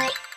はい。